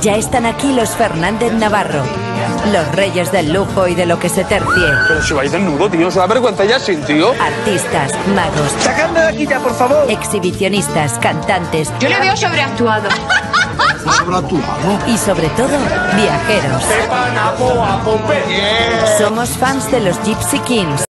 Ya están aquí los Fernández Navarro, los reyes del lujo y de lo que se tercie. Pero si vais desnudo, tío, se da vergüenza ya sin, tío. Artistas, magos, Sacadme de aquí ya, por favor. exhibicionistas, cantantes Yo le veo sobreactuado. y sobre todo viajeros. Somos fans de los Gypsy Kings.